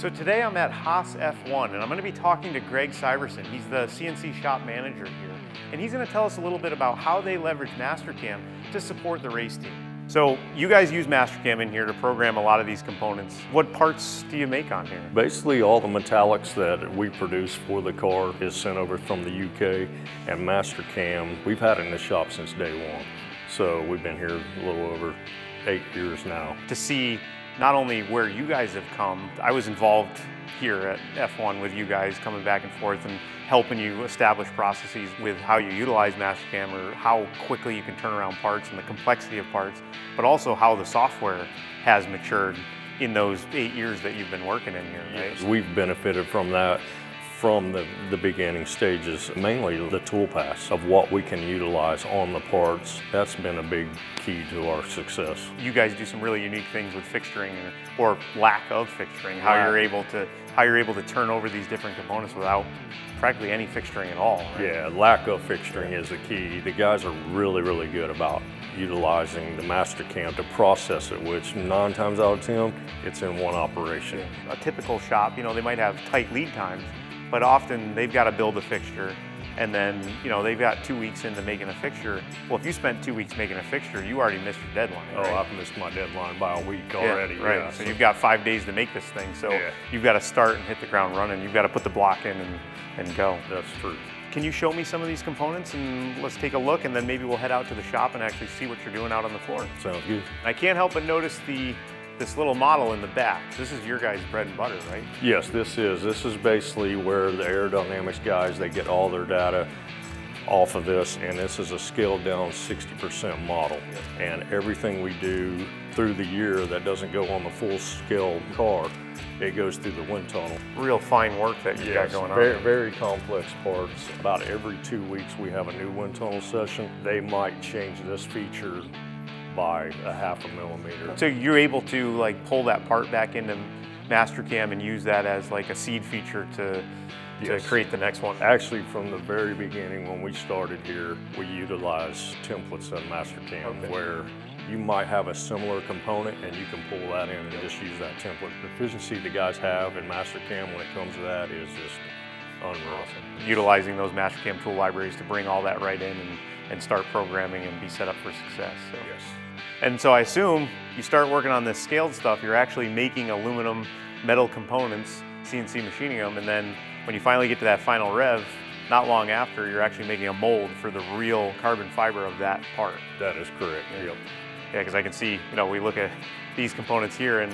So today I'm at Haas F1 and I'm going to be talking to Greg Syverson. He's the CNC shop manager here. And he's going to tell us a little bit about how they leverage Mastercam to support the race team. So you guys use Mastercam in here to program a lot of these components. What parts do you make on here? Basically all the metallics that we produce for the car is sent over from the UK and Mastercam, we've had it in the shop since day one. So we've been here a little over eight years now. To see not only where you guys have come, I was involved here at F1 with you guys coming back and forth and helping you establish processes with how you utilize Mastercam or how quickly you can turn around parts and the complexity of parts, but also how the software has matured in those eight years that you've been working in here, right? We've benefited from that from the, the beginning stages, mainly the toolpaths of what we can utilize on the parts. That's been a big key to our success. You guys do some really unique things with fixturing or, or lack of fixturing, how you're able to how you're able to turn over these different components without practically any fixturing at all. Right? Yeah, lack of fixturing is the key. The guys are really, really good about utilizing the Mastercam to process it, which nine times out of 10, it's in one operation. A typical shop, you know, they might have tight lead times, but often they've got to build a fixture and then you know they've got two weeks into making a fixture. Well, if you spent two weeks making a fixture, you already missed your deadline. Oh, right? I've missed my deadline by a week already. Yeah, right. Yeah, so, so, you've got five days to make this thing. So yeah. you've got to start and hit the ground running. You've got to put the block in and, and go. That's true. Can you show me some of these components and let's take a look and then maybe we'll head out to the shop and actually see what you're doing out on the floor. Sounds good. I can't help but notice the this little model in the back. This is your guys' bread and butter, right? Yes, this is. This is basically where the aerodynamics guys, they get all their data off of this, and this is a scaled down 60% model. And everything we do through the year that doesn't go on the full scale car, it goes through the wind tunnel. Real fine work that you yes, got going very, on. Very complex parts. About every two weeks we have a new wind tunnel session. They might change this feature by a half a millimeter. So you're able to like pull that part back into Mastercam and use that as like a seed feature to yes. to create the next one? Actually, from the very beginning when we started here, we utilized templates on Mastercam okay. where you might have a similar component and you can pull that in and just use that template. The efficiency the guys have in Mastercam when it comes to that is just unreal. Utilizing those Mastercam tool libraries to bring all that right in and, and start programming and be set up for success. So. Yes. And so I assume you start working on this scaled stuff, you're actually making aluminum metal components, CNC machining them, and then when you finally get to that final rev, not long after, you're actually making a mold for the real carbon fiber of that part. That is correct, yeah. yep. Yeah, because I can see, you know, we look at these components here and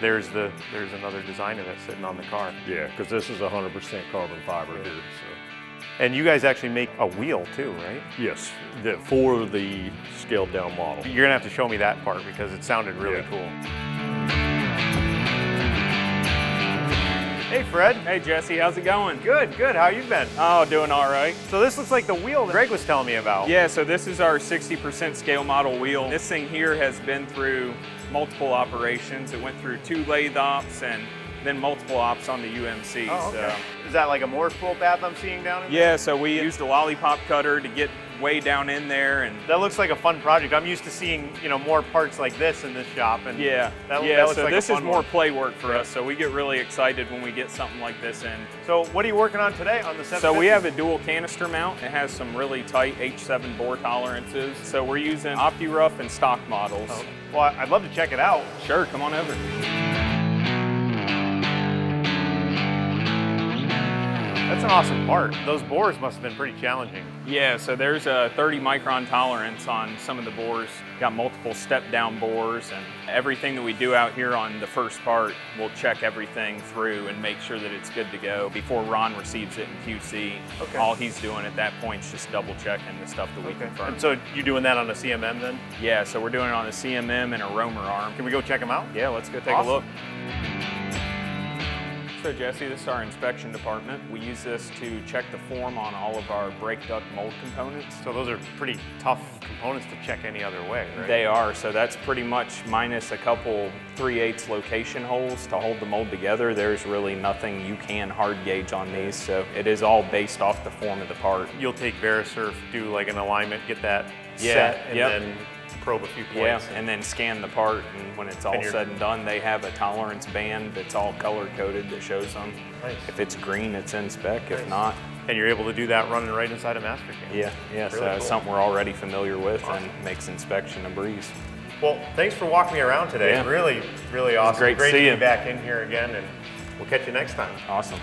there's the there's another design of it sitting on the car. Yeah, because this is 100% carbon fiber yeah. here. So. And you guys actually make a wheel too, right? Yes, the, for the scaled down model. You're gonna have to show me that part because it sounded really yeah. cool. Hey, Fred. Hey, Jesse. How's it going? Good, good. How you been? Oh, doing all right. So this looks like the wheel that Greg was telling me about. Yeah, so this is our 60% scale model wheel. This thing here has been through multiple operations. It went through two lathe ops and then multiple ops on the UMC. Oh, okay. So. Is that like a Morph toolpath I'm seeing down in there? Yeah, there? so we used a lollipop cutter to get way down in there and that looks like a fun project i'm used to seeing you know more parts like this in this shop and yeah that, yeah that so like this is more one. play work for yeah. us so we get really excited when we get something like this in so what are you working on today on the 750? so we have a dual canister mount it has some really tight h7 bore tolerances so we're using OptiRough and stock models oh. well i'd love to check it out sure come on over That's an awesome part. Those bores must have been pretty challenging. Yeah, so there's a 30 micron tolerance on some of the bores. Got multiple step down bores and everything that we do out here on the first part, we'll check everything through and make sure that it's good to go before Ron receives it in QC. Okay. All he's doing at that point is just double checking the stuff that we okay. confirm. And so you're doing that on a CMM then? Yeah, so we're doing it on a CMM and a Romer arm. Can we go check them out? Yeah, let's go take awesome. a look. So Jesse, this is our inspection department. We use this to check the form on all of our brake duct mold components. So those are pretty tough components to check any other way, right? They are, so that's pretty much minus a couple 3 8 location holes to hold the mold together. There's really nothing you can hard gauge on these, so it is all based off the form of the part. You'll take Verisurf, do like an alignment, get that yeah, set, and yep. then probe a few Yeah, points. and then scan the part, and when it's all And said and done, they have a tolerance band that's all color coded that shows them. Nice. If it's green, it's in spec. If not, And you're able to do that running right inside a Mastercam. yeah, yeah. So Really it's cool. something we're already familiar with and makes inspection a breeze. Well, thanks for walking me around today. Yeah. Really, really awesome. great to great see to you. be back in here again, and we'll catch you next time. Awesome.